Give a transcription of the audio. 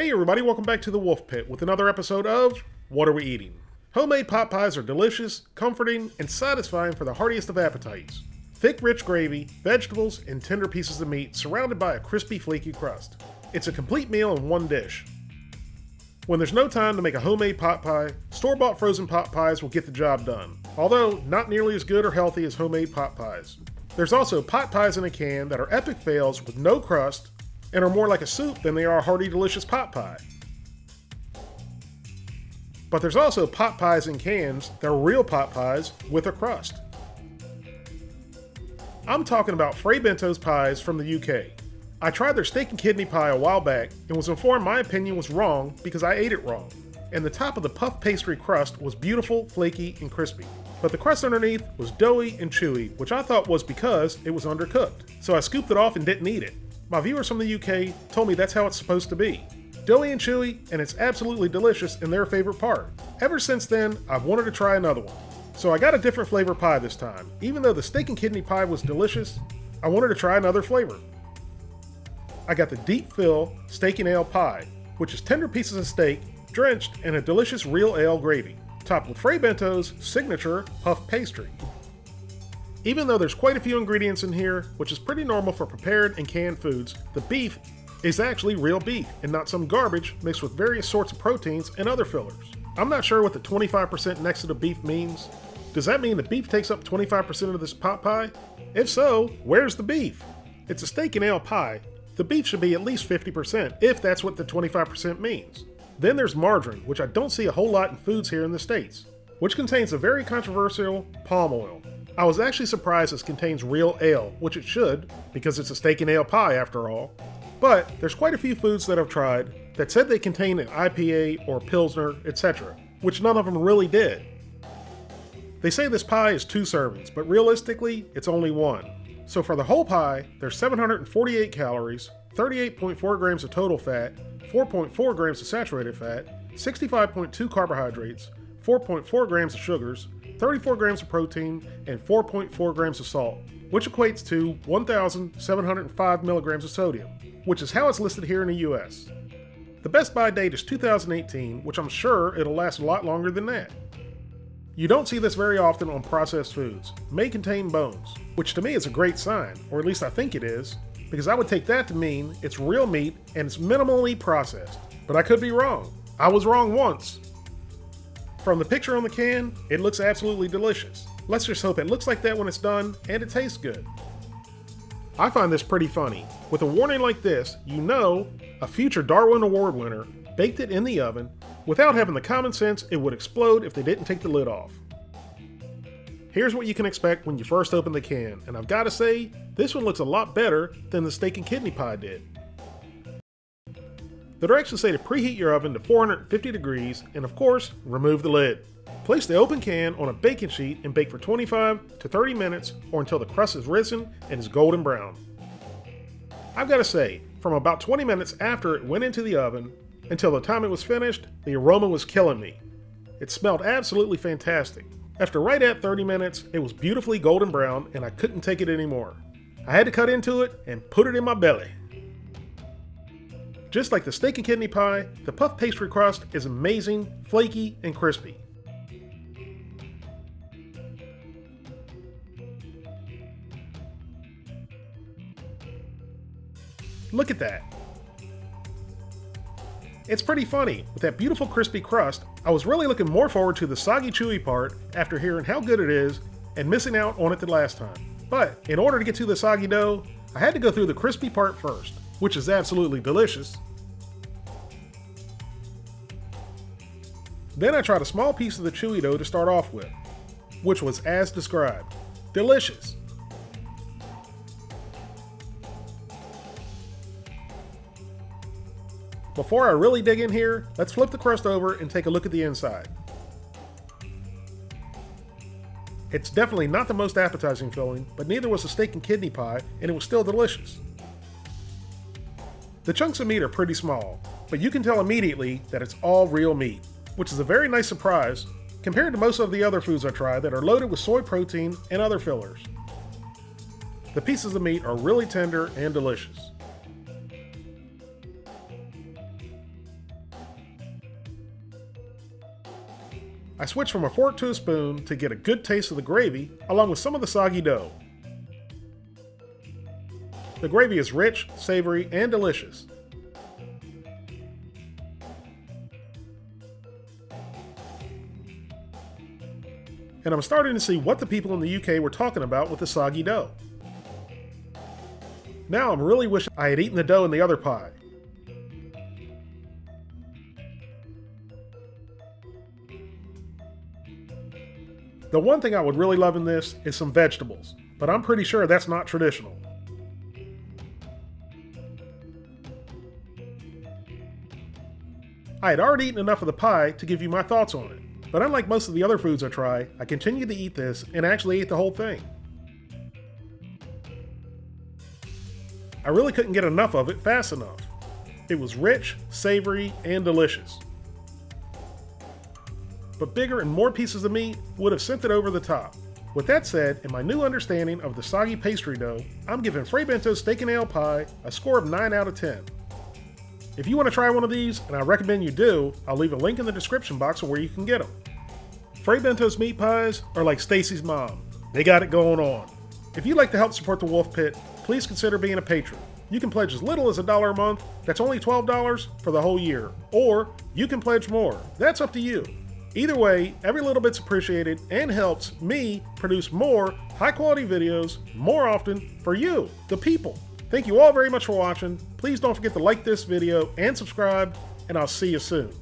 Hey everybody, welcome back to the Wolfe Pit with another episode of What Are We Eating? Homemade pot pies are delicious, comforting, and satisfying for the heartiest of appetites. Thick, rich gravy, vegetables, and tender pieces of meat surrounded by a crispy, flaky crust. It's a complete meal in one dish. When there's no time to make a homemade pot pie, store-bought frozen pot pies will get the job done, although not nearly as good or healthy as homemade pot pies. There's also pot pies in a can that are epic fails with no crust and are more like a soup than they are a hearty, delicious pot pie. But there's also pot pies in cans that are real pot pies with a crust. I'm talking about Fray Bentos pies from the UK. I tried their steak and kidney pie a while back and was informed my opinion was wrong because I ate it wrong. And the top of the puff pastry crust was beautiful, flaky, and crispy. But the crust underneath was doughy and chewy, which I thought was because it was undercooked. So I scooped it off and didn't eat it. My viewers from the UK told me that's how it's supposed to be. Doughy and chewy, and it's absolutely delicious and their favorite part. Ever since then, I've wanted to try another one. So I got a different flavor pie this time. Even though the steak and kidney pie was delicious, I wanted to try another flavor. I got the deep fill steak and ale pie, which is tender pieces of steak drenched in a delicious real ale gravy, topped with Fray Bentos signature puff pastry. Even though there's quite a few ingredients in here, which is pretty normal for prepared and canned foods, the beef is actually real beef and not some garbage mixed with various sorts of proteins and other fillers. I'm not sure what the 25% next to the beef means. Does that mean the beef takes up 25% of this pot pie? If so, where's the beef? It's a steak and ale pie. The beef should be at least 50%, if that's what the 25% means. Then there's margarine, which I don't see a whole lot in foods here in the States, which contains a very controversial palm oil. I was actually surprised this contains real ale, which it should, because it's a steak and ale pie after all. But there's quite a few foods that I've tried that said they contain an IPA or Pilsner, etc., which none of them really did. They say this pie is two servings, but realistically, it's only one. So for the whole pie, there's 748 calories, 38.4 grams of total fat, 4.4 grams of saturated fat, 65.2 carbohydrates, 4.4 grams of sugars, 34 grams of protein, and 4.4 grams of salt, which equates to 1,705 milligrams of sodium, which is how it's listed here in the US. The best buy date is 2018, which I'm sure it'll last a lot longer than that. You don't see this very often on processed foods, may contain bones, which to me is a great sign, or at least I think it is, because I would take that to mean it's real meat and it's minimally processed. But I could be wrong. I was wrong once, from the picture on the can, it looks absolutely delicious. Let's just hope it looks like that when it's done and it tastes good. I find this pretty funny. With a warning like this, you know a future Darwin Award winner baked it in the oven without having the common sense it would explode if they didn't take the lid off. Here's what you can expect when you first open the can, and I've gotta say, this one looks a lot better than the steak and kidney pie did. The directions say to preheat your oven to 450 degrees and of course, remove the lid. Place the open can on a baking sheet and bake for 25 to 30 minutes or until the crust is risen and is golden brown. I've got to say, from about 20 minutes after it went into the oven until the time it was finished, the aroma was killing me. It smelled absolutely fantastic. After right at 30 minutes, it was beautifully golden brown and I couldn't take it anymore. I had to cut into it and put it in my belly. Just like the steak and kidney pie, the puff pastry crust is amazing, flaky, and crispy. Look at that. It's pretty funny. With that beautiful crispy crust, I was really looking more forward to the soggy chewy part after hearing how good it is and missing out on it the last time. But in order to get to the soggy dough, I had to go through the crispy part first which is absolutely delicious. Then I tried a small piece of the chewy dough to start off with, which was as described. Delicious. Before I really dig in here, let's flip the crust over and take a look at the inside. It's definitely not the most appetizing filling, but neither was the steak and kidney pie, and it was still delicious. The chunks of meat are pretty small, but you can tell immediately that it's all real meat, which is a very nice surprise compared to most of the other foods I try that are loaded with soy protein and other fillers. The pieces of meat are really tender and delicious. I switch from a fork to a spoon to get a good taste of the gravy along with some of the soggy dough. The gravy is rich, savory, and delicious. And I'm starting to see what the people in the UK were talking about with the soggy dough. Now I'm really wishing I had eaten the dough in the other pie. The one thing I would really love in this is some vegetables, but I'm pretty sure that's not traditional. I had already eaten enough of the pie to give you my thoughts on it, but unlike most of the other foods I try, I continued to eat this and actually ate the whole thing. I really couldn't get enough of it fast enough. It was rich, savory, and delicious but bigger and more pieces of meat would have sent it over the top. With that said, in my new understanding of the soggy pastry dough, I'm giving Fray Bentos Steak and Ale Pie a score of 9 out of 10. If you want to try one of these, and I recommend you do, I'll leave a link in the description box of where you can get them. Fray Bentos meat pies are like Stacy's mom. They got it going on. If you'd like to help support the Wolfe Pit, please consider being a patron. You can pledge as little as a dollar a month, that's only $12 for the whole year. Or you can pledge more, that's up to you. Either way, every little bit's appreciated and helps me produce more high quality videos more often for you, the people. Thank you all very much for watching. Please don't forget to like this video and subscribe, and I'll see you soon.